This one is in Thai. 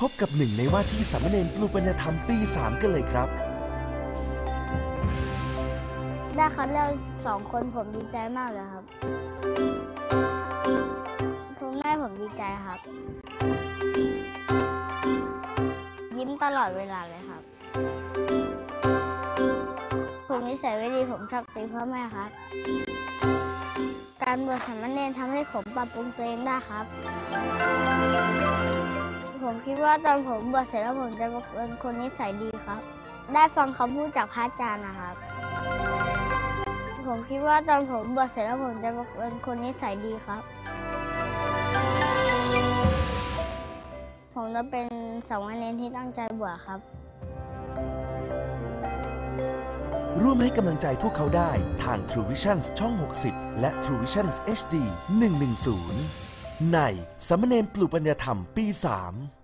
พบกับหนึ่งในว่าที่สามเณรปลูกปัญญธรรมปี3กันเลยครับ ได้คัดเลือกสองคนผมดีใจมากเลยครับคุณแม่ผมดีใจครับ ยิ้มตลอดเวลาเลยครับ ผมนิสัยไม่ดีผมชอบตีพ่อแม่ครับ การบวชสามเณรทำให้ผมปรับปรุงตัวเองได้ครับ ว่าตอนผมบวชเสร็จแล้วผมจะเป็นคนนิสัยดีครับ ได้ฟังคำพูดจากพระอาจารย์นะครับ ผมคิดว่าตอนผมบวชเสร็จแล้วผมจะเป็นคนนิสัยดีครับ ผมจะเป็นสามเณรที่ตั้งใจบวชครับ ร่วมให้กำลังใจพวกเขาได้ทาง True Visions ช่อง 60 และ True Visions HD 110 ในสามเณรปลูกปัญญาธรรมปี 3